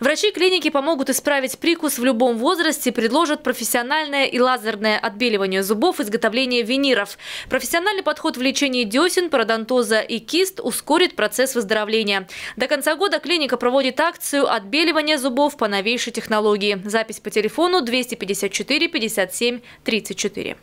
Врачи клиники помогут исправить прикус в любом возрасте, предложат профессиональное и лазерное отбеливание зубов, изготовление виниров. Профессиональный подход в лечении десен, пародонтоза и кист ускорит процесс выздоровления. До конца года клиника проводит акцию отбеливания зубов по новейшей технологии. Запись по телефону 254 57 34.